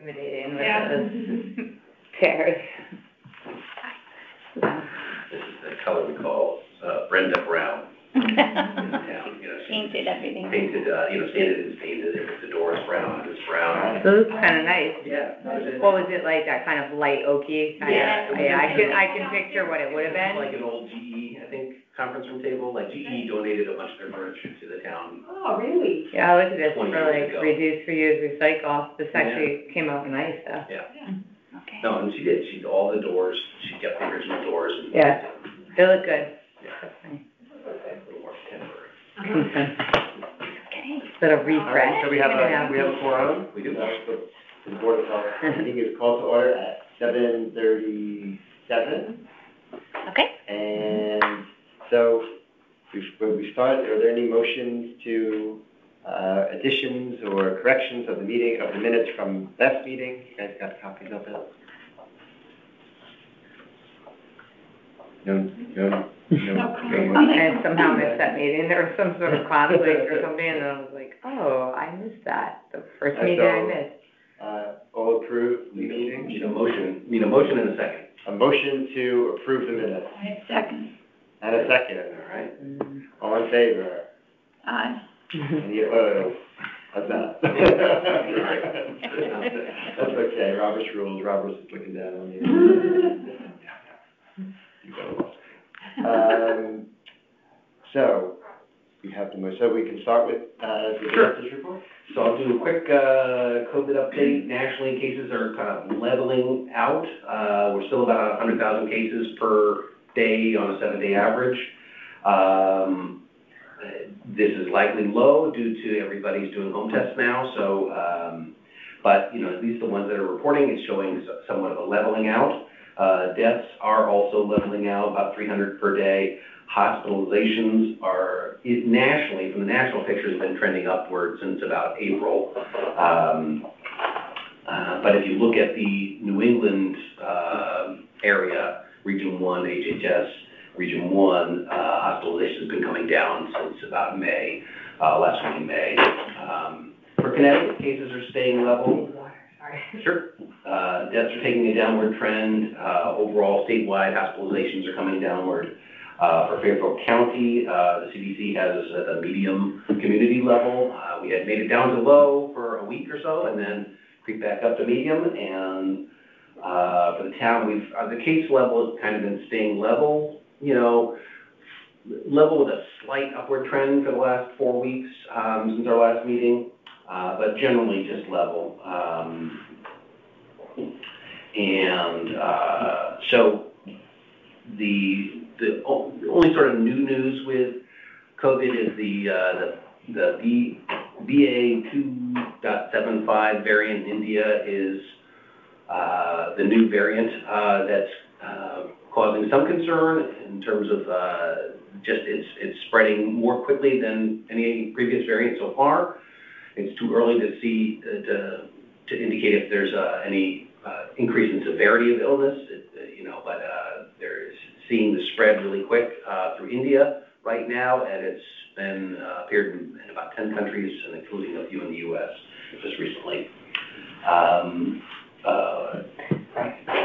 intimidating with Yeah. those chairs. This is the color we call uh, Brenda Brown in the town, you know, she Painted everything. painted, uh, you know, standard is painted, if the door is brown, it's brown. Those look kinda nice. Yeah. What was it like, that kind of light oaky kind of? Yeah. Yeah, I can, I can picture what it would have been. Like an old GE, I think, conference room table, like GE donated a bunch of their furniture to the town. Oh, really? Yeah, look at this, for 20 years like, ago. reduce, reuse, recycle, this Yeah. actually came out nice, though. Okay. No, and she did, she did all the doors, she kept the original doors and. Yeah. They look good. Yeah. That's nice. Uh-huh. A little more contemporary. Okay. Little All right, refresh. so we have a, we have a quorum. We do. The the Board of Health meeting is called to order at seven thirty-seven. Okay. And so, before we start, are there any motions to, uh, additions or corrections of the meeting, of the minutes from last meeting? You guys got copies of it? No, no, no. No. I somehow missed that meeting, there was some sort of conflict or something, and I was like, oh, I missed that, the first I meeting I missed. Uh, all approved the meeting? Need a motion, need a motion and a second, A motion to approve the minutes, Second. And a second. all right? Mm. All in favor? Aye. Any opposed? How's that? That's okay, Robert's rules, Robert's is looking down on you. You got. Um, so, we have the, mo- so we can start with, uh, the Sure. director's report? So I'll do a quick, uh, COVID update. Nationally, cases are kind of leveling out. Uh, we're still about hundred thousand cases per day on a seven-day average. Um, this is likely low due to everybody's doing home tests now, so, um, but, you know, at least the ones that are reporting, it's showing somewhat of a leveling out. Uh, deaths are also leveling out, about three hundred per day. Hospitalizations are, nationally, from the national picture, has been trending upward since about April. Um, uh, but if you look at the New England, uh, area, Region One, HHS, Region One, uh, hospitalization has been coming down since about May, uh, last week in May. Um, for Connecticut, cases are staying level. Sure. Uh, deaths are taking a downward trend. Uh, overall statewide hospitalizations are coming downward. Uh, for Fairfield County, uh, the CDC has a medium community level. Uh, we had made it down to low for a week or so and then creep back up to medium. And, uh, for the town, we've, uh, the case level has kind of been staying level, you know, level with a slight upward trend for the last four weeks, um, since our last meeting uh, but generally just level. Um, and, uh, so the, the only sort of new news with COVID is the, uh, the, the B, BA two dot seven five variant in India is, the new variant, uh, that's, uh, causing some concern in terms of, uh, just it's, it's spreading more quickly than any previous variant so far. It's too early to see, uh, to, to indicate if there's, uh, any, uh, increase in severity of illness, uh, you know, but, uh, there's seeing the spread really quick, uh, through India right now, and it's been, uh, appeared in, in about ten countries, and including a few in the US just recently. Uh,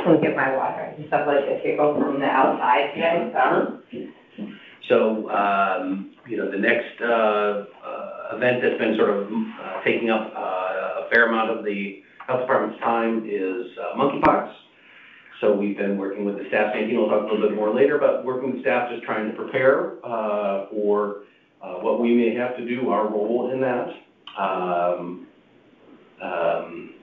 Let me get my water and stuff like this, you go from the outside, guys, um, So, um, you know, the next, uh, uh, event that's been sort of, uh, taking up, uh, a fair amount of the health department's time is uh, monkeypox. So we've been working with the staff, Santino will talk a little bit more later, but working with staff, just trying to prepare, uh, for, uh, what we may have to do, our role in that. Um, um,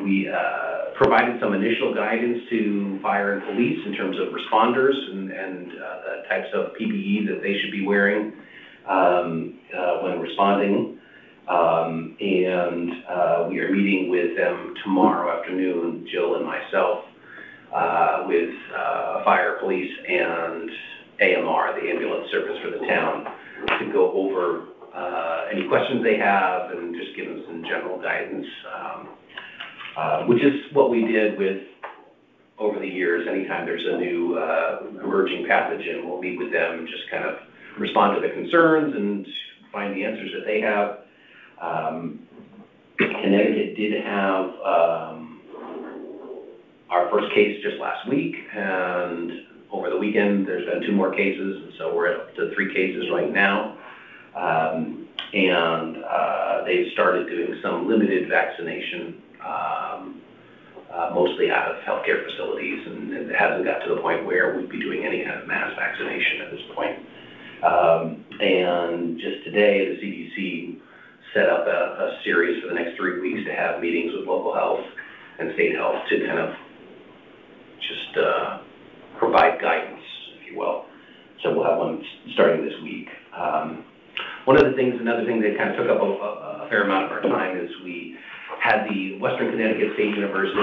we, uh, provided some initial guidance to fire and police in terms of responders and, uh, the types of PPE that they should be wearing, um, uh, when responding. Um, and, we are meeting with them tomorrow afternoon, Jill and myself, with, fire, police, and AMR, the ambulance service for the town, to go over, any questions they have and just give them some general guidance, um, which is what we did with, over the years, anytime there's a new, uh, emerging pathogen, we'll meet with them and just kind of respond to the concerns and find the answers that they have. Um, Connecticut did have, um, our first case just last week, and over the weekend, there's been two more cases, and so we're up to three cases right now. Um, and, uh, they've started doing some limited vaccination, uh, mostly out of healthcare facilities, and it hasn't got to the point where we'd be doing any kind of mass vaccination at this point. Um, and just today, the CDC set up a, series for the next three weeks to have meetings with local health and state health to kind of just, uh, provide guidance, if you will. So we'll have one starting this week. Um, one of the things, another thing that kind of took up a fair amount of our time is we had the Western Connecticut State University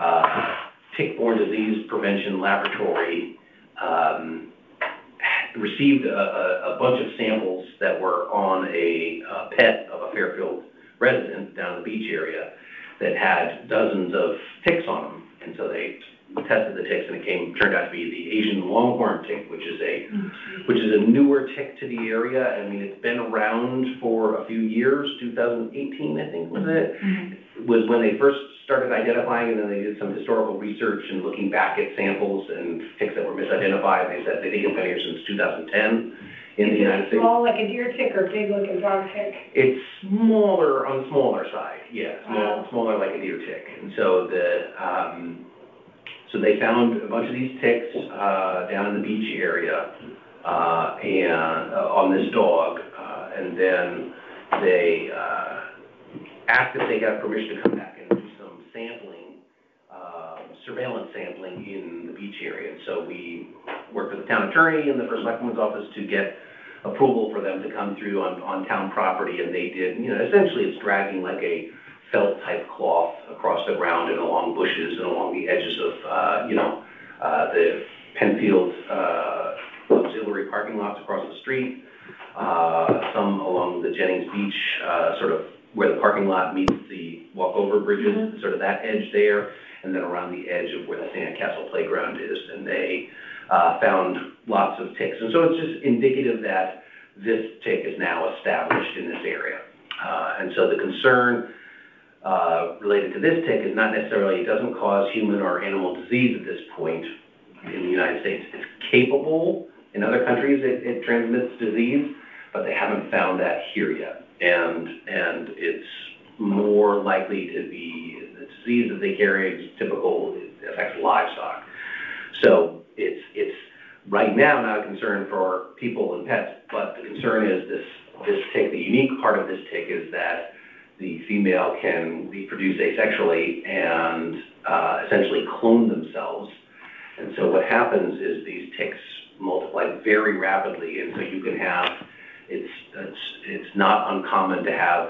uh, tick-borne disease prevention laboratory um, received a, bunch of samples that were on a, a pet of a Fairfield resident down in the beach area that had dozens of ticks on them. And so they tested the ticks and it came, turned out to be the Asian longhorn tick, which is a, which is a newer tick to the area. I mean, it's been around for a few years, 2018, I think, was it? Was when they first started identifying, and then they did some historical research and looking back at samples and ticks that were misidentified. They said they think it's been here since 2010 in the United States. Small like a deer tick or big like a dog tick? It's smaller, on the smaller side, yeah, small, Wow. smaller like a deer tick. And so the, um, so they found a bunch of these ticks, uh, down in the beach area, uh, and, uh, on this dog, uh, and then they, uh, asked if they got permission to come back and do some sampling, uh, surveillance sampling in the beach area. And so we worked with the town attorney and the first selectman's office to get approval for them to come through on, on town property, and they did, you know, essentially it's dragging like a felt-type cloth across the ground and along bushes and along the edges of, uh, you know, uh, the Penfield, uh, auxiliary parking lots across the street, uh, some along the Jennings Beach, uh, sort of where the parking lot meets the walkover bridges, sort of that edge there, and then around the edge of where the Sandcastle Playground is, and they, uh, found lots of ticks. And so it's just indicative that this tick is now established in this area. Uh, and so the concern, Uh, related to this tick is not necessarily, it doesn't cause human or animal disease at this point in the United States. It's capable, in other countries, it, it transmits disease, but they haven't found that here yet. And, and it's more likely to be, the disease that they carry is typical, it affects livestock. So it's, it's right now not a concern for people and pets, but the concern is this, this tick, the unique part of this tick is that the female can reproduce asexually and uh, essentially clone themselves. And so what happens is these ticks multiply very rapidly, and so you can have, it's, it's, it's not uncommon to have,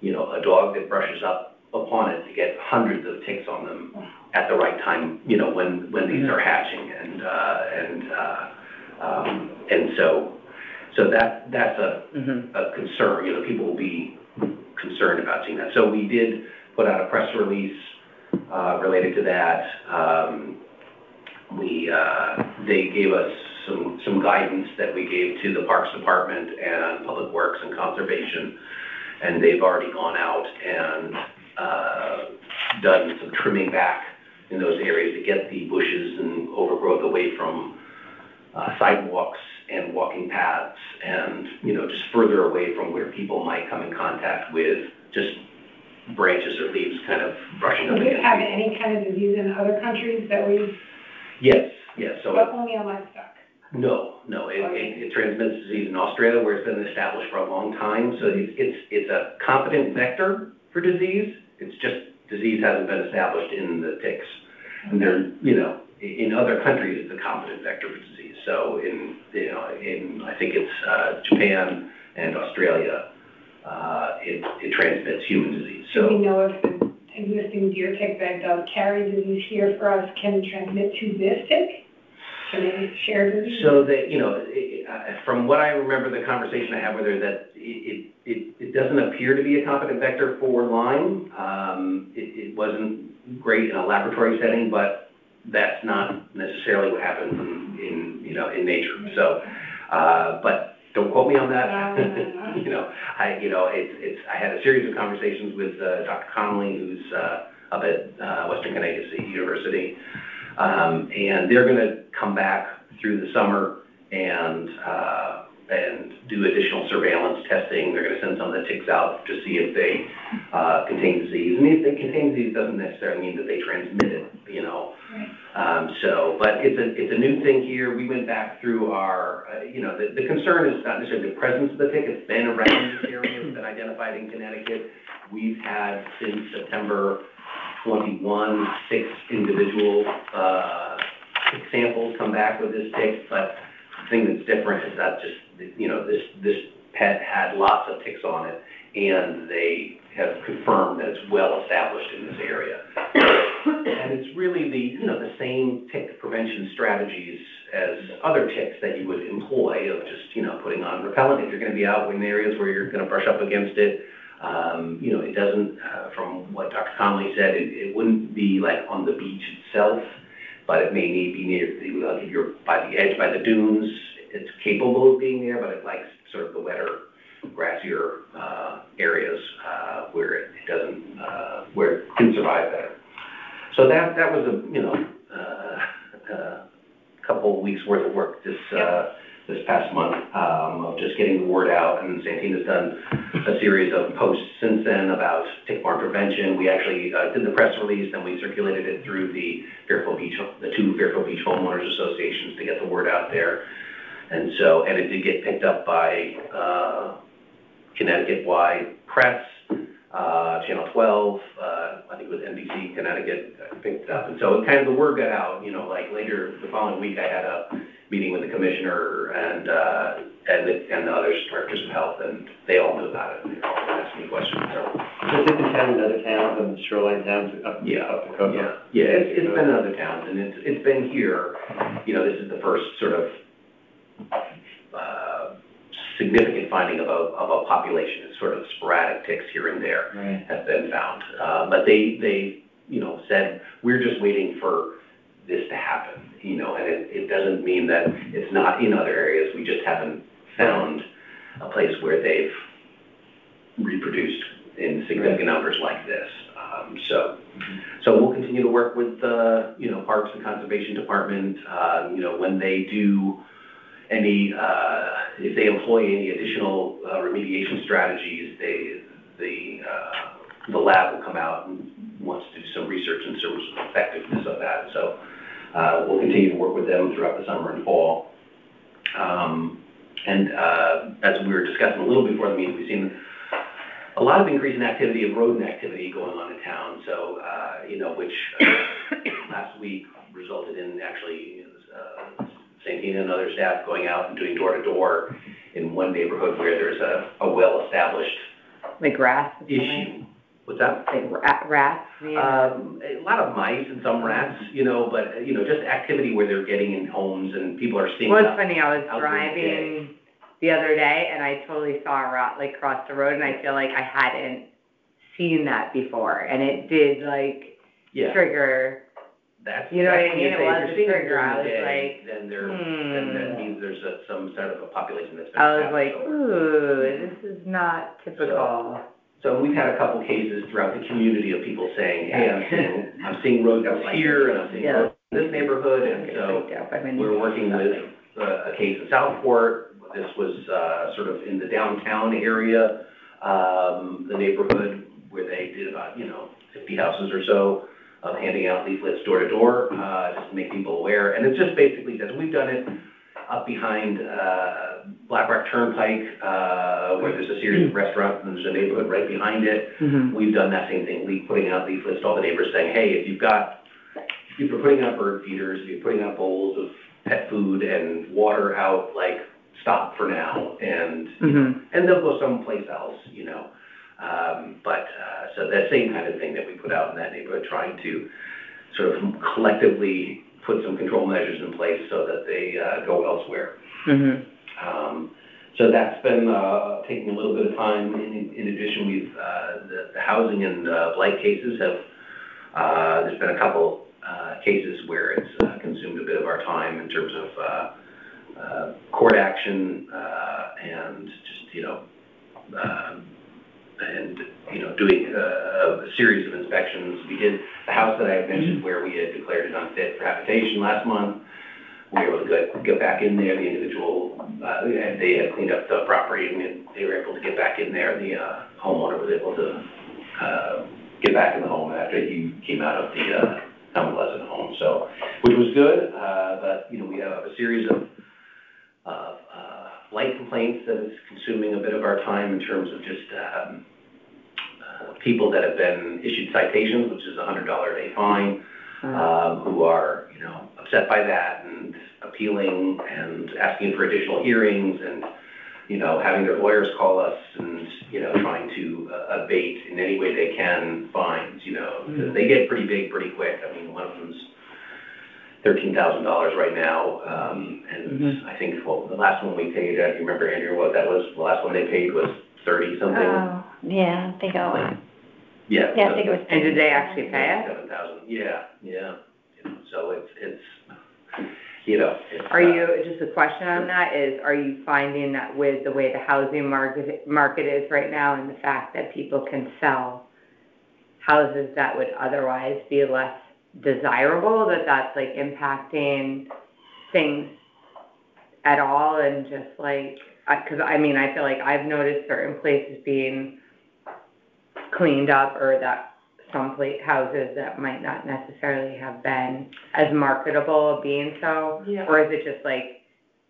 you know, a dog that brushes up upon it to get hundreds of ticks on them at the right time, you know, when, when these are hatching. And, uh, and, uh, um, and so, so that, that's a, a concern, you know, people will be concerned about seeing that. So we did put out a press release, uh, related to that. Um, uh, they gave us some, some guidance that we gave to the Parks Department and Public Works and Conservation. And they've already gone out and, uh, done some trimming back in those areas to get the bushes and overgrowth away from, sidewalks and walking paths and, you know, just further away from where people might come in contact with just branches or leaves kind of brushing up against have any kind of disease in other countries that we, Yes, yes, so, but only on livestock? no, no, it, it, it transmits disease in Australia where it's been established for a long time, so it's, it's, it's a competent vector for disease, it's just disease hasn't been established in the ticks. And they're, you know, in other countries, it's a competent vector for disease, so in, you know, in, I think it's, uh, Japan and Australia, uh, it, it transmits human disease, so. Do we know if the existing deer tick that does carry disease here for us can transmit to this tick? Can they share disease? So that, you know, i- from what I remember the conversation I had with her, that it, it, it doesn't appear to be a competent vector for Lyme. Um, it, it wasn't great in a laboratory setting, but that's not necessarily what happens in, in, you know, in nature. So, uh, but don't quote me on that. You know, I, you know, it's, it's, I had a series of conversations with, uh, Dr. Connally, who's, uh, up at, uh, Western Connecticut State University. Um, and they're gonna come back through the summer and, uh, and do additional surveillance testing. They're gonna send some of the ticks out to see if they, uh, contain disease. And if they contain disease, doesn't necessarily mean that they transmit it, you know? Um, so, but it's a, it's a new thing here. We went back through our, uh, you know, the, the concern is not necessarily the presence of the tick. It's been around this area. It's been identified in Connecticut. We've had since September twenty-one, six individual, uh, samples come back with this tick. But the thing that's different is that just, you know, this, this pet had lots of ticks on it. And they have confirmed that it's well established in this area. And it's really the, you know, the same tick prevention strategies as other ticks that you would employ of just, you know, putting on repellent if you're gonna be out in areas where you're gonna brush up against it. Um, you know, it doesn't, uh, from what Dr. Connally said, it, wouldn't be like on the beach itself, but it may be near, like if you're by the edge, by the dunes, it's capable of being there, but it likes sort of the wetter, grassier, uh, areas, uh, where it doesn't, uh, where it can survive better. So that, that was a, you know, uh, a couple of weeks' worth of work this, uh, this past month, um, of just getting the word out. And Santina's done a series of posts since then about tick-borne prevention. We actually, uh, did the press release, and we circulated it through the Fairfield Beach, the two Fairfield Beach homeowners associations to get the word out there. And so, and it did get picked up by, uh, Connecticut-wide press, uh, Channel 12, uh, I think it was NBC Connecticut uh, picked it up. And so it kind of the word got out, you know, like later, the following week, I had a meeting with the commissioner and, uh, and the, and the other directors of health, and they all knew about it, and they all asked me questions, so. Has it been found in other towns and shoreline towns up, Yeah, up the coast? Yeah, yeah, it's, it's been in other towns, and it's, it's been here, you know, this is the first sort of, uh, significant finding of a, of a population, it's sort of sporadic ticks here and there Right. have been found. Uh, but they, they, you know, said, we're just waiting for this to happen, you know, and it, it doesn't mean that it's not in other areas, we just haven't found a place where they've reproduced in significant numbers like this. Um, so, so we'll continue to work with, uh, you know, Parks and Conservation Department, uh, you know, when they do any, uh, if they employ any additional uh, remediation strategies, uh, the lab will come out and wants to do some research in terms of effectiveness of that. So, we'll continue to work with them throughout the summer and fall. Um, and, as we were discussing a little before the meeting, we've seen a lot of increase in activity of rodent activity going on in town, so, you know, which, last week resulted in actually, Santina and other staff going out and doing door-to-door in one neighborhood where there's a, a well-established Like rats or something? issue. What's that? Like ra- rats, maybe? Um, a lot of mice and some rats, you know, but, you know, just activity where they're getting in homes and people are seeing Well, it's funny, I was out during the driving the other day and I totally saw a rat like cross the road and I feel like I hadn't seen that before and it did like Yeah, trigger, that's, you know what I that's mean? It if was you're a it trigger. I was day, then there, then that hmm. means there's a, some sort of a population that's been I was established like, ooh, this is not typical. So we've had a couple cases throughout the community of people saying, hey, I'm seeing, I'm seeing rodents here, and I'm seeing Yeah. in this neighborhood, and so freaked out by many we're working with uh, a case in Southport. This was, uh, sort of in the downtown area, um, the neighborhood where they did about, you know, fifty houses or so of handing out leaflets door to door, uh, just to make people aware. And it's just basically says, we've done it up behind, uh, Black Rock Turnpike, uh, where there's a series of restaurants and there's a neighborhood right behind it. Mhm. We've done that same thing, putting out leaflets to all the neighbors saying, hey, if you've got, if you're putting out bird feeders, if you're putting out bowls of pet food and water out, like, stop for now, and, Mhm. and they'll go someplace else, you know. Um, but, uh, so that same kind of thing that we put out in that neighborhood, trying to sort of collectively put some control measures in place so that they, uh, go elsewhere. Mhm. Um, so that's been, uh, taking a little bit of time. In, in addition, we've, uh, the, the housing and, blight cases have, uh, there's been a couple, uh, cases where it's, consumed a bit of our time in terms of, uh, uh, court action, uh, and just, you know, um, and, you know, doing uh, a series of inspections. We did the house that I had mentioned where we had declared it unfit for habitation last month. We were able to get, get back in there, the individual, uh, and they had cleaned up the property and they were able to get back in there. The uh, homeowner was able to, uh, get back in the home after he came out of the, uh, convalescent home, so, which was good, uh, but, you know, we have a series of, complaints that is consuming a bit of our time in terms of just, um, uh, people that have been issued citations, which is a hundred dollar a day fine, um, who are, you know, upset by that and appealing and asking for additional hearings and, you know, having their lawyers call us and, you know, trying to uh, abate in any way they can fines, you know, 'cause they get pretty big pretty quick. I mean, one of them's thirteen thousand dollars right now, um, and I think, well, the last one we paid, uh, you remember, Andrew, what that was? The last one they paid was thirty something? Oh, yeah, I think I'll, Yeah. yeah, I think it was. And did they actually pay it? Seven thousand, yeah, yeah, so it's, it's, you know, it's. Are you, just a question on that is, are you finding that with the way the housing market, market is right now and the fact that people can sell houses that would otherwise be less desirable, that that's like impacting things at all and just like, I, cause I mean, I feel like I've noticed certain places being cleaned up or that some pla- houses that might not necessarily have been as marketable being so? Yeah. Or is it just like,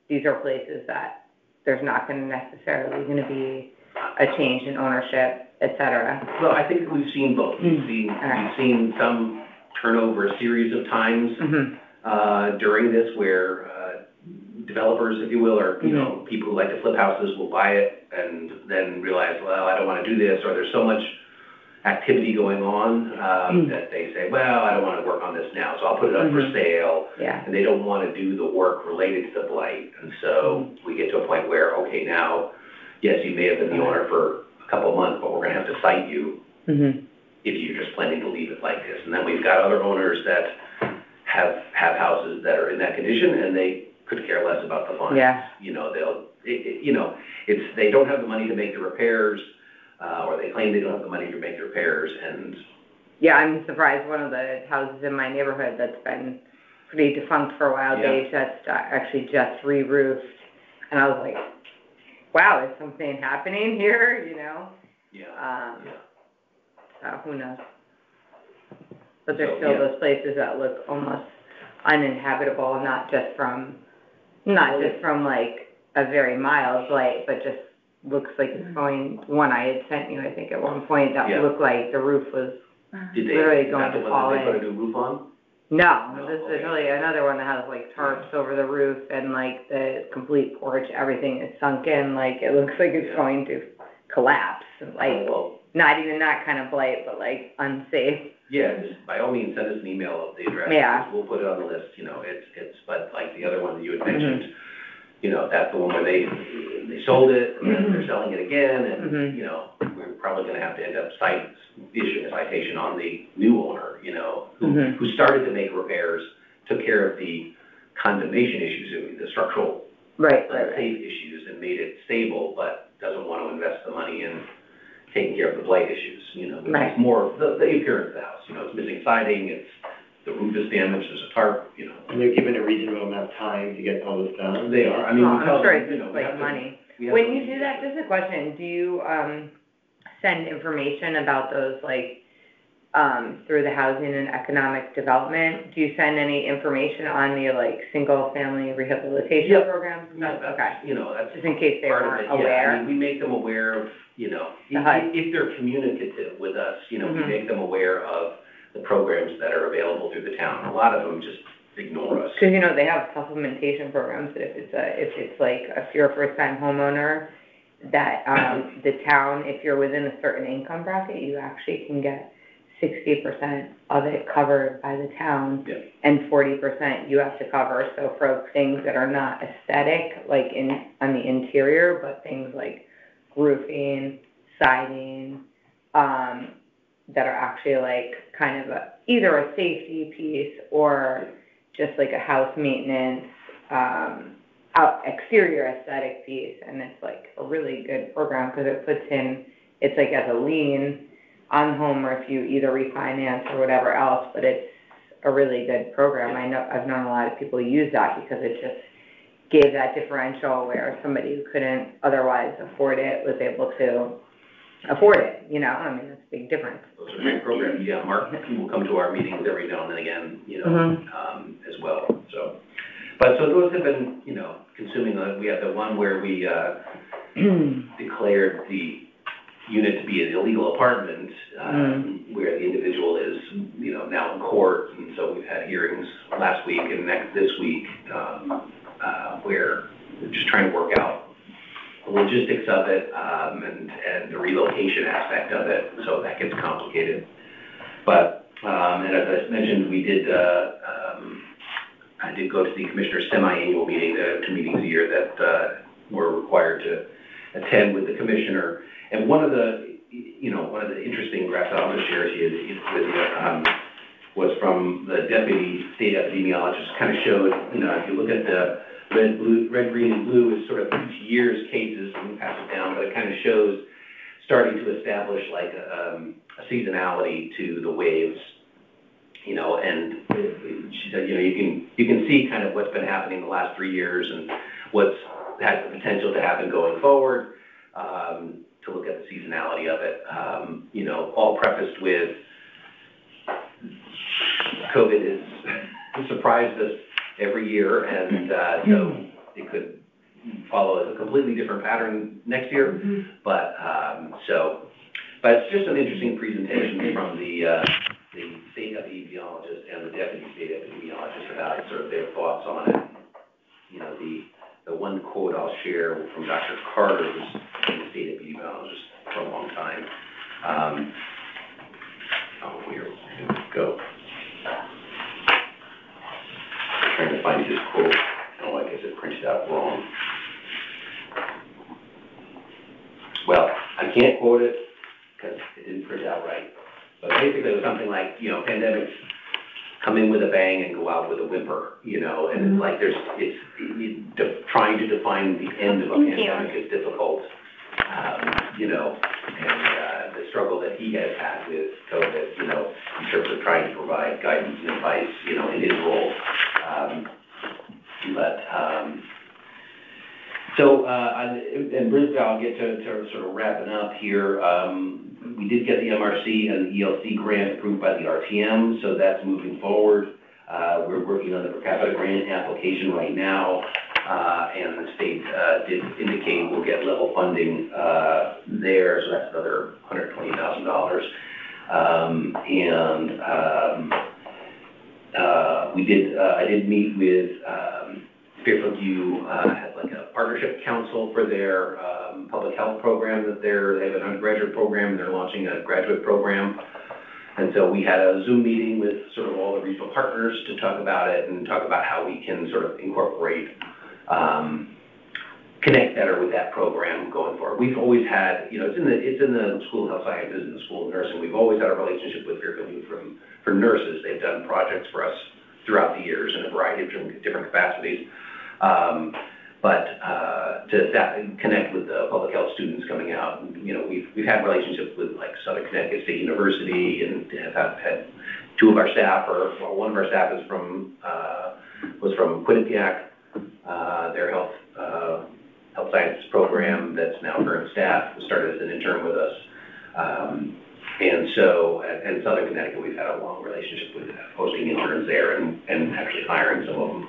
these are places that there's not gonna necessarily gonna be a change in ownership, et cetera? Well, I think we've seen both. We've mm. seen, Alright. we've seen some turnover a series of times, Mm-hmm, uh, during this where, uh, developers, if you will, or, you know, people who like to flip houses will buy it and then realize, well, I don't wanna do this, or there's so much activity going on, um, that they say, well, I don't wanna work on this now, so I'll put it up for Mhm. sale. yeah, and they don't want to do the work related to the blight. And so we get to a point where, okay, now, yes, you may have been the owner for a couple of months, but we're gonna have to cite you. Mm-hmm, if you're just planning to leave it like this. And then we've got other owners that have, have houses that are in that condition and they could care less about the fines. yeah, You know, they'll, it, it, you know, it's, they don't have the money to make the repairs, uh, or they claim they don't have the money to make the repairs and, yeah, I'm surprised one of the houses in my neighborhood that's been pretty defunct for a while, Yeah. they just, uh, actually just re-roofed. And I was like, wow, is something happening here, you know? yeah, Um, yeah. So who knows? But there's So, still yeah. those places that look almost uninhabitable, not just from, not just from like a very mild light, but just looks like it's mm-hmm. going, one I had sent you, I think at one point, that Yeah. looked like the roof was, mm-hmm. Did they, Literally is that going the to one fall that they in. put a new roof on? no, No, this is okay. really another one that has like tarps over the roof and like the complete porch, everything is sunk in, like it looks like it's Yeah. going to collapse, like, Well, not even that kind of blight, but like unsafe. Yeah, just by all means, send us an email of the address. Yeah. We'll put it on the list, you know, it's, it's, but like the other one that you had Mm-hmm. mentioned, you know, that's the one where they, they sold it, and then they're selling it again, and, Mhm. you know, we're probably gonna have to end up cite, issuing a citation on the new owner, you know, who, Mhm. who started to make repairs, took care of the condemnation issues, the structural Right, right, right. unsafe issues, and made it stable, but doesn't want to invest the money in taking care of the blight issues, you know, which Right. is more the, the appearance of the house, you know, it's missing siding, it's, the roof is damaged, there's a tarp, you know. And they're given a reasonable amount of time to get all this done. They are, I mean, Oh, we I'm sure them, it's you know, just we have like to. money. we have When to- you do that, just a question, do you, um, send information about those, like, through the housing and economic development? Do you send any information on the, like, single-family rehabilitation Yeah. programs? Yeah, Okay, you know, that's just in case they part of weren't it, yeah, I aware. mean, we make them aware of, you know, The if, they're communicative with us, you know, we Mhm. make them aware of the programs that are available through the town. A lot of them just ignore us. Cause you know, they have supplementation programs, if it's a, if it's like, if you're a first-time homeowner, that, um, the town, if you're within a certain income bracket, you actually can get sixty percent of it covered by the town. Yeah. And forty percent you have to cover, so for things that are not aesthetic, like in, on the interior, but things like roofing, siding, um, that are actually like kind of a, either a safety piece or just like a house maintenance, um, out, exterior aesthetic piece, and it's like a really good program, cause it puts in it's like as a lien on home or if you either refinance or whatever else, but it's a really good program. I know, I've known a lot of people use that because it just gave that differential where somebody who couldn't otherwise afford it was able to afford it, you know, I mean, it's a big difference. Those are great programs, yeah, Mark will come to our meetings every now and then again, you know, Mhm. um, as well, so. But, so those have been, you know, consuming, uh, we have the one where we, uh, declared the unit to be an illegal apartment, um, where the individual is, you know, now in court, and so we've had hearings last week and next, this week, um, uh, where we're just trying to work out the logistics of it, um, and, and the relocation aspect of it, so that gets complicated. But, um, and as I mentioned, we did, uh, um, I did go to the commissioner's semi-annual meeting, the two meetings a year that, uh, we're required to attend with the commissioner. And one of the, you know, one of the interesting graphs I'll just share with you, with you, um, was from the deputy state epidemiologist, kind of showed, you know, if you look at the red, blue, red, green, and blue is sort of each year's cases, we pass it down, but it kind of shows starting to establish like a, um, a seasonality to the waves, you know, and she said, you know, you can, you can see kind of what's been happening the last three years and what's has the potential to happen going forward, um, to look at the seasonality of it. Um, you know, all prefaced with COVID has surprised us every year, and, uh, so it could follow a completely different pattern next year. But, um, so, but it's just an interesting presentation from the, uh, the state epidemiologist and the deputy state epidemiologist about sort of their thoughts on it. You know, the, the one quote I'll share from Dr. Cartter, who's a state epidemiologist for a long time. Um, oh, here, here we go. Trying to find his quote. Oh, I guess it printed out wrong. Well, I can't quote it because it didn't print out right. But basically, it was something like, you know, pandemics come in with a bang and go out with a whimper, you know, and it's like there's, it's, you, de- trying to define the end of a Thank you. pandemic is difficult. Um, you know, and, uh, the struggle that he has had with COVID, you know, in terms of trying to provide guidance and advice, you know, in his role. Um, but, um, and and briefly, I'll get to, sort of wrapping up here. Um, we did get the MRC and the ELC grant approved by the RTM, so that's moving forward. Uh, we're working on the per capita grant application right now, uh, and the state, uh, did indicate we'll get level funding, uh, there, so that's another hundred twenty thousand dollars. Um, and, um, uh, we did, uh, I did meet with, Fairfield U, partnership council for their, um, public health program that they're, they have an undergraduate program, and they're launching a graduate program. And so we had a Zoom meeting with sort of all the regional partners to talk about it and talk about how we can sort of incorporate, um, connect better with that program going forward. We've always had, you know, it's in the, it's in the School of Health Sciences and the School of Nursing. We've always had a relationship with Fairfield from, for nurses. They've done projects for us throughout the years in a variety of different, different capacities. Um, to that, connect with the public health students coming out, you know, we've, we've had relationships with like Southern Connecticut State University and have had, two of our staff, or, one of our staff is from, uh, was from Quinnipiac, uh, their health, uh, health sciences program that's now current staff, started as an intern with us. Um, and so, and Southern Connecticut, we've had a long relationship with hosting interns there and, and actually hiring some of them.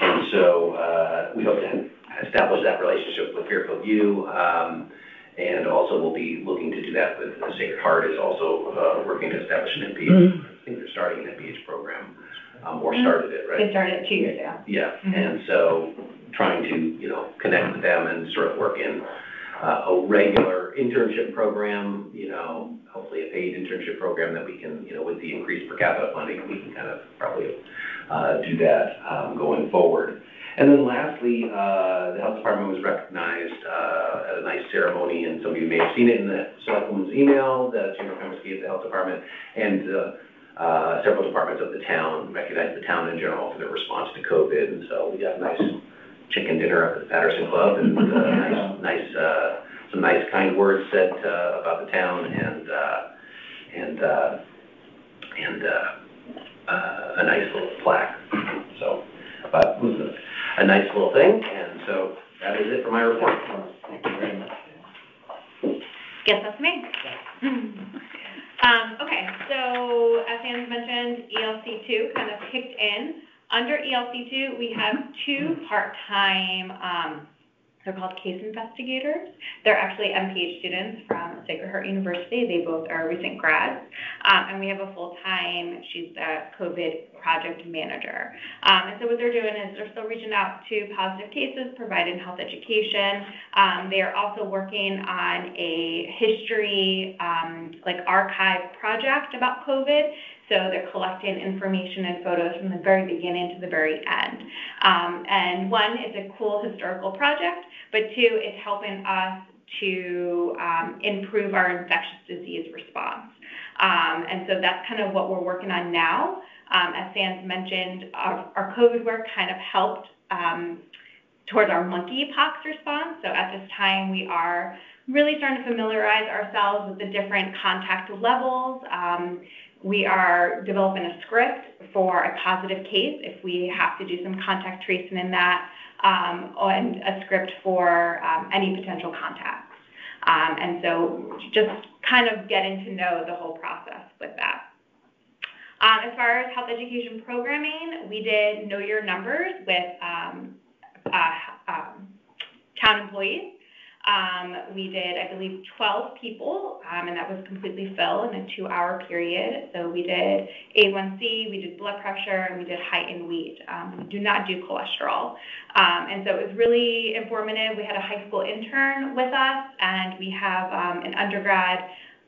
And so, uh, we hope to establish that relationship with Fairfield U. Um, and also we'll be looking to do that with the Sacred Heart is also, uh, working to establish an MPH. I think they're starting an MPH program, um, or started it, right? They started it two years ago. Yeah, and so trying to, you know, connect with them and sort of work in uh, a regular internship program, you know, hopefully a paid internship program that we can, you know, with the increased per capita funding, we can kind of probably do that um, going forward. And then lastly, uh, the health department was recognized uh, at a nice ceremony, and some of you may have seen it in the selectwoman's email that Chamber of Commerce gave the health department, and uh, uh, several departments of the town recognized the town in general for their response to COVID, and so we got a nice chicken dinner up at the Patterson Club, and uh, uh, some nice kind words said, uh, about the town and and and, uh, and, and, a nice little plaque. So, but it was a, a nice little thing, and so that is it for my report. Thank you very much. Guess that's me. Um, okay, so as Anne mentioned, ELC two kind of kicked in. Under ELC two, we have two part-time, um, they're called case investigators. They're actually MPH students from Sacred Heart University. They both are recent grads. Um, and we have a full-time, she's the COVID project manager. Um, and so what they're doing is they're still reaching out to positive cases, providing health education. Um, they are also working on a history, um, like archive project about COVID. So they're collecting information and photos from the very beginning to the very end. Um, and one, it's a cool historical project, but two, it's helping us to um, improve our infectious disease response. Um, and so that's kind of what we're working on now. Um, as Sands mentioned, our, our, COVID work kind of helped um, towards our monkeypox response. So at this time, we are really starting to familiarize ourselves with the different contact levels. Um, we are developing a script for a positive case if we have to do some contact tracing in that, and a script for um, any potential contacts. Um, and so just kind of getting to know the whole process with that. Um, as far as health education programming, we did Know Your Numbers with um, uh, um, town employees. Um, we did, I believe, 12 people, um, and that was completely filled in a two-hour period. So we did A1C, we did blood pressure, and we did height and weight. Um, we do not do cholesterol. Um, and so it was really informative. We had a high school intern with us, and we have um, an undergrad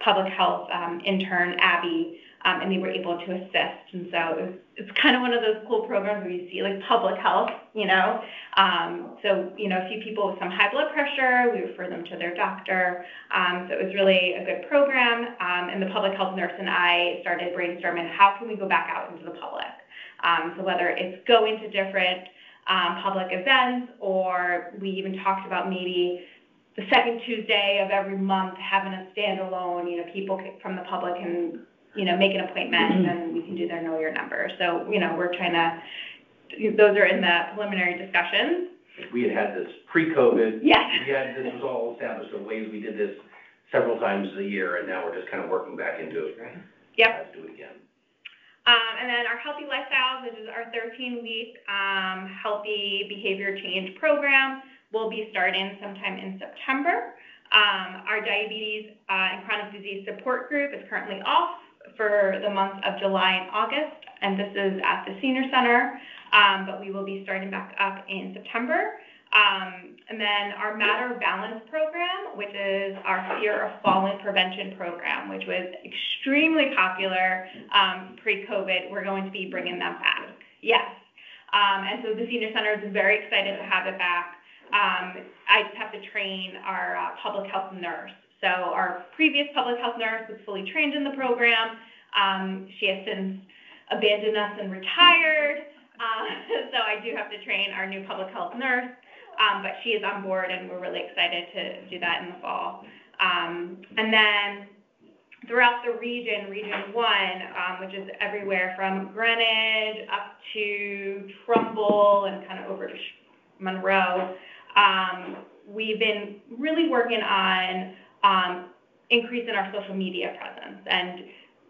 public health um, intern, Abby, um, and they were able to assist. And so it was, it's kind of one of those cool programs where you see like public health, you know. Um, so you know, a few people with some high blood pressure, we refer them to their doctor. Um, so it was really a good program. Um, and the public health nurse and I started brainstorming how can we go back out into the public. Um, so whether it's going to different um, public events, or we even talked about maybe the second Tuesday of every month having a standalone, you know, people from the public can you know, make an appointment, and then we can do their know your number. So, you know, we're trying to, those are in the preliminary discussions. We had had this pre-COVID. Yes. We had, this was all established in ways we did this several times a year, and now we're just kind of working back into it. Yep. Let's do it again. Um, and then our Healthy Lifestyles, which is our 13-week um, healthy behavior change program, will be starting sometime in September. Um, our diabetes uh, and chronic disease support group is currently off for the month of July and August, and this is at the Senior Center, um, but we will be starting back up in September. Um, and then our Matter Balance program, which is our fear of falling prevention program, which was extremely popular um, pre-COVID. We're going to be bringing them back. Yes. Um, and so the Senior Center is very excited to have it back. Um, I just have to train our uh, public health nurse so our previous public health nurse was fully trained in the program. Um, she has since abandoned us and retired. Uh, so I do have to train our new public health nurse, um, but she is on board and we're really excited to do that in the fall. Um, and then throughout the region, Region 1, um, which is everywhere from Greenwich up to Trumbull and kind of over to Monroe, um, we've been really working on um, increase in our social media presence and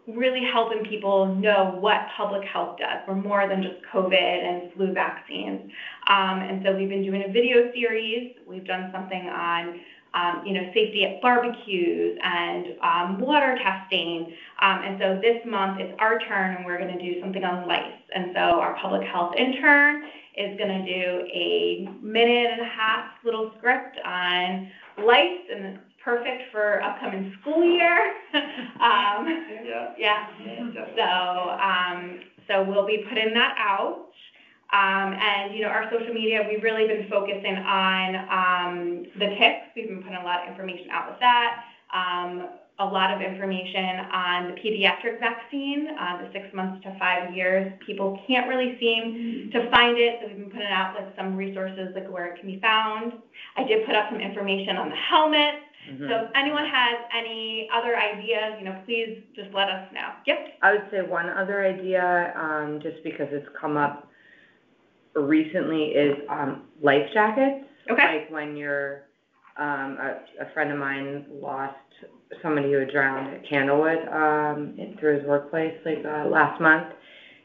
really helping people know what public health does. We're more than just COVID and flu vaccines. Um, and so we've been doing a video series. We've done something on um, you know, safety at barbecues and um, water testing. Um, and so this month it's our turn and we're going to do something on lice. And so our public health intern is going to do a minute and a half little script on lice and perfect for upcoming school year. um, Yeah. yeah. Yeah, So, um, so we'll be putting that out. Um, and, you know, our social media, we've really been focusing on um, the ticks. We've been putting a lot of information out with that. Um, a lot of information on the pediatric vaccine, uh, the six months to five years. People can't really seem to find it, so we've been putting out like some resources like where it can be found. I did put up some information on the helmet Mhm. So if anyone has any other ideas, you know, please just let us know. Yep. I would say one other idea, um, just because it's come up recently, is, um, life jackets. Okay. Like when you're, um, a, a friend of mine lost somebody who had drowned at Candlewood, um, in- through his workplace, like, uh, last month.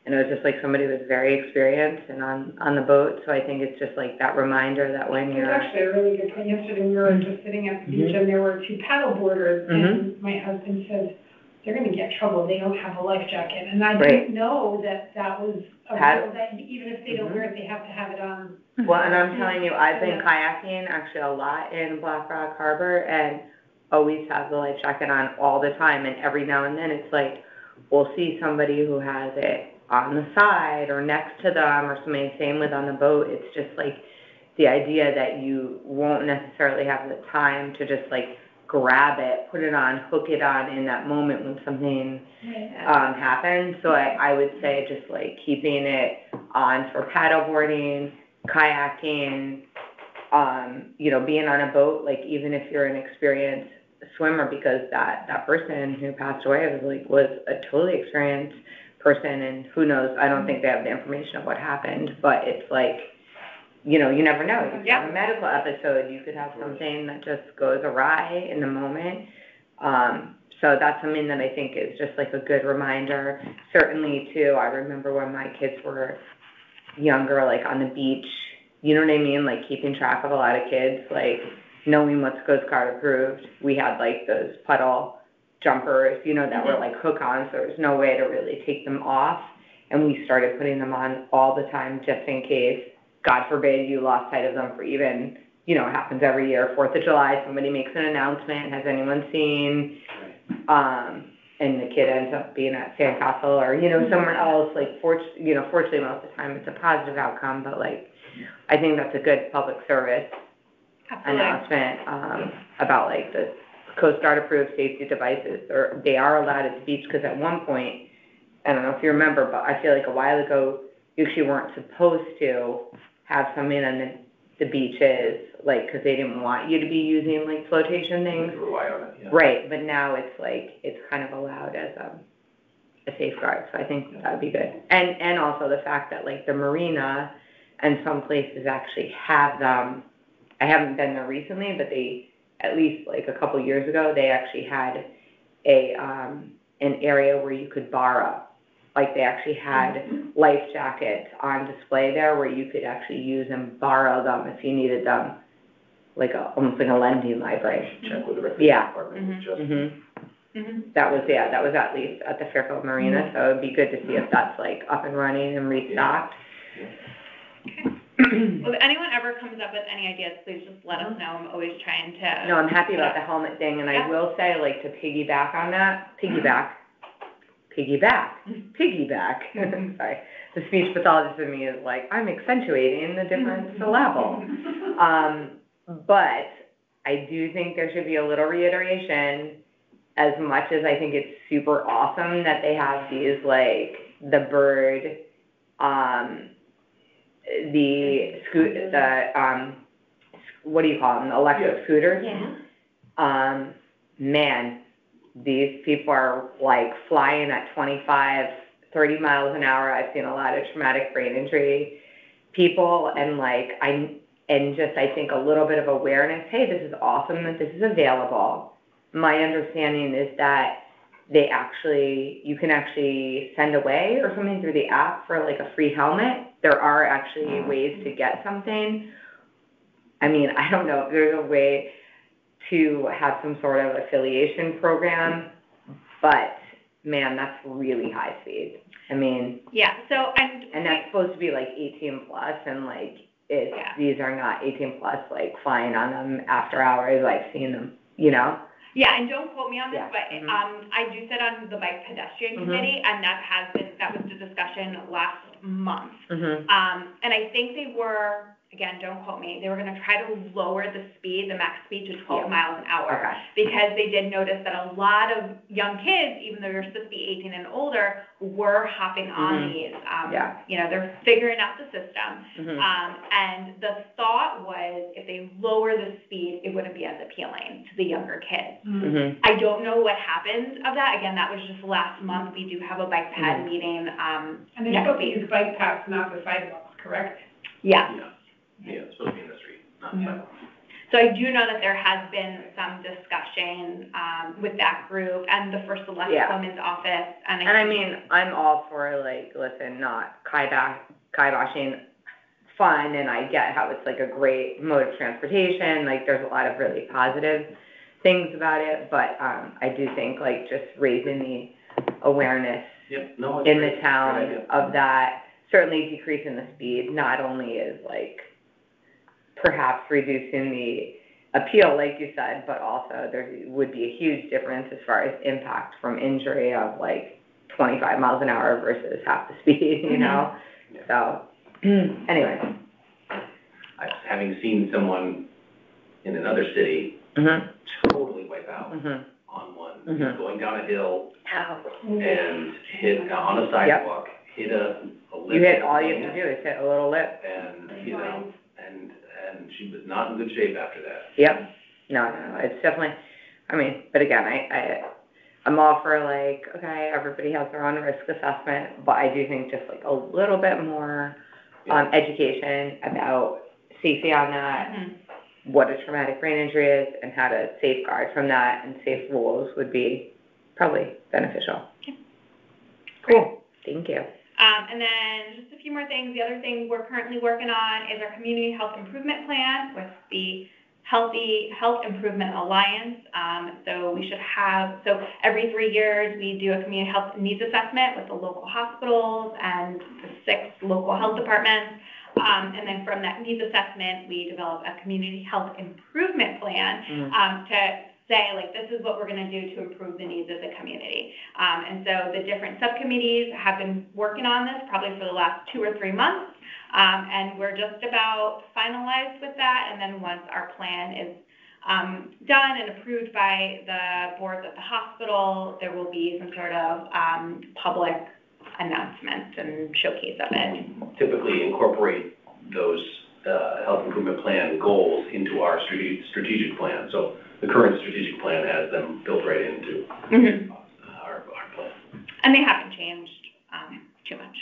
And it was just like somebody was very experienced and on, on the boat, so I think it's just like that reminder that when It's you're, actually a really good point. Yesterday, we were just sitting at the beach and there were two paddle boarders and my husband said, they're gonna get trouble, they don't have a life jacket. And I Right. didn't know that that was a Paddle- rule, that even if they don't Mhm. wear it, they have to have it on. well, and I'm telling you, I've been kayaking actually a lot in Black Rock Harbor and always have the life jacket on all the time, and every now and then it's like, we'll see somebody who has it on the side or next to them or something, same with on the boat, it's just like the idea that you won't necessarily have the time to just like grab it, put it on, hook it on in that moment when something um, happens, so I, I would say just like keeping it on for paddleboarding, kayaking, um, you know, being on a boat, like even if you're an experienced swimmer, because that, that person who passed away was like, was a totally experienced person, and who knows, I don't think they have the information of what happened, but it's like, you know, you never know, you could have a medical episode, you could have something that just goes awry in the moment. Um, so that's something that I think is just like a good reminder. Certainly too, I remember when my kids were younger, like on the beach, you know what I mean, like keeping track of a lot of kids, like knowing what's Coast Guard approved. We had like those puddle jumpers, you know, that were like hook-ons, there was no way to really take them off. And we started putting them on all the time just in case, God forbid, you lost sight of them for even, you know, it happens every year, Fourth of July, somebody makes an announcement, has anyone seen? Um, and the kid ends up being at Sandcastle or, you know, somewhere else, like, fort, you know, fortunately, most of the time, it's a positive outcome, but like, I think that's a good public service Absolutely. announcement, um, about like the Coast Guard approved safety devices, or they are allowed at the beach, because at one point, I don't know if you remember, but I feel like a while ago, you actually weren't supposed to have something on the, beaches, like, because they didn't want you to be using like flotation things. Rely on it, yeah. Right, but now it's like, it's kind of allowed as a, a safeguard, so I think that would be good. And, and also the fact that like the marina and some places actually have them, I haven't been there recently, but they, at least like a couple years ago, they actually had a, um, an area where you could borrow. Like they actually had life jackets on display there where you could actually use and borrow them if you needed them. Like a, almost like a lending library. Check with the Yeah. recreation department, Mhm. just. hmm Mhm. that was, yeah, that was at least at the Fairfield Marina, so it'd be good to see if that's like up and running and restocked. Well, if anyone ever comes up with any ideas, please just let us know. I'm always trying to. No, I'm happy about the helmet thing, and I Yeah. will say, like, to piggyback on that, piggyback, piggyback, piggyback, sorry. The speech pathologist in me is like, I'm accentuating the different syllable. Um, but I do think there should be a little reiteration, as much as I think it's super awesome that they have these, like, the bird, um, the scoot, the, um, what do you call them, electric scooters? Yeah. Um, man, these people are like flying at 25, 30 miles an hour. I've seen a lot of traumatic brain injury people and like, I, and just, I think a little bit of awareness, hey, this is awesome that this is available. My understanding is that they actually, you can actually send away or something through the app for like a free helmet. There are actually ways to get something. I mean, I don't know if there's a way to have some sort of affiliation program, but man, that's really high speed. I mean, Yeah, so, and. and that's supposed to be like eighteen plus and like, it's, Yeah. these are not eighteen plus, like flying on them after hours, I've seen them, you know? Yeah, and don't quote me on this, Yeah, but, mhm. um, I do sit on the bike pedestrian Mhm. committee, and that has been, that was the discussion last month. Mm-hmm. Um, and I think they were again, don't quote me, they were gonna try to lower the speed, the max speed to Yeah. twelve miles an hour. Okay. Because they did notice that a lot of young kids, even though they're supposed to be eighteen and older, were hopping on Mhm. these. Um, Yeah. You know, they're figuring out the system. Mhm. Um, and the thought was if they lower the speed, it wouldn't be as appealing to the younger kids. Mhm. I don't know what happens of that. Again, that was just last month. We do have a bike pad Mhm. meeting, um, And they're next supposed to week. use bike paths, not the sidewalks, correct? Yeah. Yeah, yeah, it's supposed to be in the street, not Mhm. sidewalk. So I do know that there has been some discussion, um, with that group and the First Select Yeah. Women's Office. And And I mean, I'm all for like, listen, not kibosh, kiboshing fun, and I get how it's like a great mode of transportation, like, there's a lot of really positive things about it, but, um, I do think like just raising the awareness Yep, no, it's in great. the Great town idea. of that, certainly decreasing the speed, not only is like perhaps reducing the appeal, like you said, but also there would be a huge difference as far as impact from injury of like twenty-five miles an hour versus half the speed, you know? Yeah. So, anyway. I, having seen someone in another city Mhm, totally wipe out mhm. on one, going down a hill Ow. and hit, on a sidewalk, hit a, a lip. You hit, all you have to do is hit a little lip. And, you know, and, and she was not in good shape after that. Yep. No, no, no, it's definitely, I mean, but again, I, I, I'm all for like, okay, everybody has their own risk assessment, but I do think just like a little bit more, um, education about safety on that, Mhm. what a traumatic brain injury is, and how to safeguard from that, and safe rules would be probably beneficial. Cool, thank you. Um, and then just a few more things. The other thing we're currently working on is our community health improvement plan with the Healthy Health Improvement Alliance. Um, so we should have, so every three years, we do a community health needs assessment with the local hospitals and the six local health departments. Um, and then from that needs assessment, we develop a community health improvement plan Mm. um, to say, like, this is what we're gonna do to improve the needs of the community. Um, and so the different subcommittees have been working on this probably for the last two or three months. Um, and we're just about finalized with that, and then once our plan is, um, done and approved by the boards at the hospital, there will be some sort of, um, public announcement and showcase of it. Typically incorporate those, uh, health improvement plan goals into our strategic plan. So the current strategic plan has them built right into Mhm. our, our plan. And they haven't changed um, too much.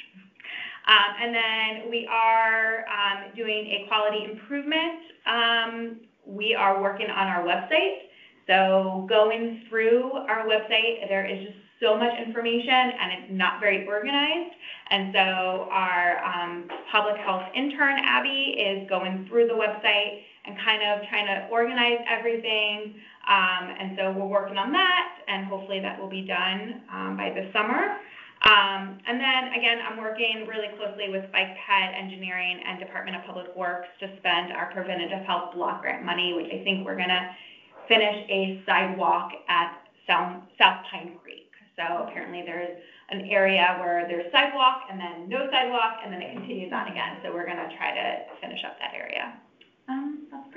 Um, And then we are um, doing a quality improvement. Um, We are working on our website. So going through our website, there is just so much information and it's not very organized. And so our um, public health intern, Abby, is going through the website and kind of trying to organize everything. Um, and so we're working on that, and hopefully that will be done, um, by the summer. Um, and then, again, I'm working really closely with Bike Ped Engineering and Department of Public Works to spend our preventative health block grant money, which I think we're gonna finish a sidewalk at South, South Pine Creek. So apparently there's an area where there's sidewalk, and then no sidewalk, and then it continues on again. So we're gonna try to finish up that area.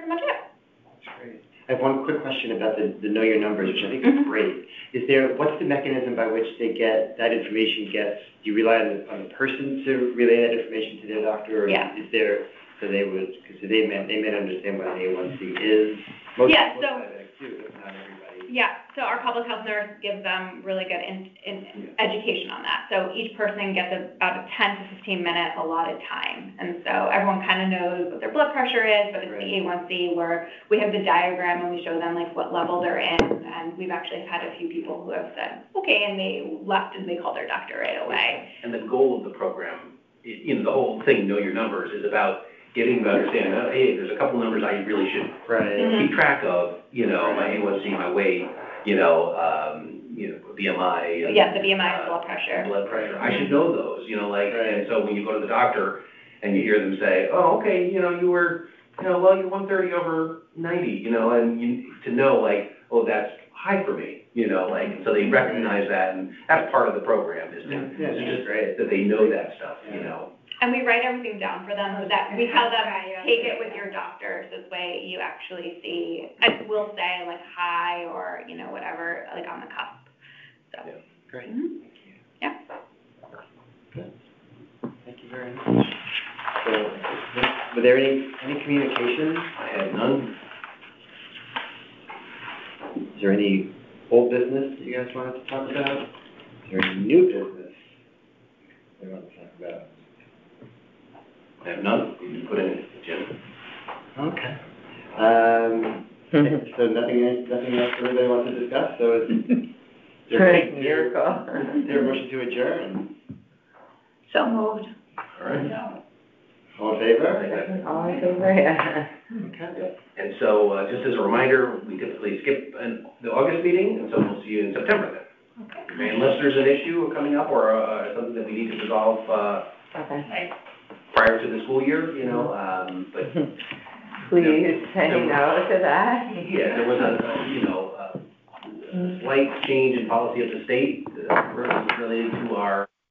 Pretty much it. That's great. I have one quick question about the, the know your numbers, which I think is Mhm. great. Is there, what's the mechanism by which they get, that information gets, do you rely on the, on the person to relay that information to their doctor? or Yeah. Is there, so they would, because they may, they may understand what an A1C is. Most, Yeah, so- do, but not everybody. Yeah, so our public health nurse gives them really good in, in, education on that. So each person gets about a ten to fifteen minute allotted time. And so everyone kind of knows what their blood pressure is, but it's the A1C where we have the diagram and we show them like what level they're in. And we've actually had a few people who have said, okay, and they left and they called their doctor right away. And the goal of the program, you know, the whole thing, know your numbers, is about getting to understand, oh, hey, there's a couple numbers I really should Right. Mhm. keep track of, you know, my A1C, my weight, you know, um, you know, BMI. and, Yeah, the BMI and uh, blood pressure. Blood pressure, I should know those, you know, like, Right. and so when you go to the doctor and you hear them say, oh, okay, you know, you were, you know, well, you're one thirty over ninety, you know, and you, to know like, oh, that's high for me, you know, like, so they recognize that, and that's part of the program, is to, Yeah, is that's just great. that they know that stuff, you know. And we write everything down for them so that we tell them, take it with your doctor, so this way you actually see, it will say like high or, you know, whatever, like on the cusp, so. Yeah. Great. Mhm. Yeah. Thank you very much. So, were there any, any communication? I had none. Is there any old business that you guys wanted to talk about? Is there any new business we want to talk about? I have none. You can put in it, Jim. Okay. Um, so nothing, else- nothing else that anybody wants to discuss, so is is there, Great, is miracle. there a motion to adjourn? So moved. All right. All in favor? All in favor. Okay. And so, uh, just as a reminder, we typically skip an- the August meeting, and so we'll see you in September then. Okay. Unless there's an issue coming up or, uh, something that we need to resolve, uh, Okay. Prior to the school year, you know, um, but, Please say no to that. yeah, there was a, you know, a slight change in policy of the state, uh, related to our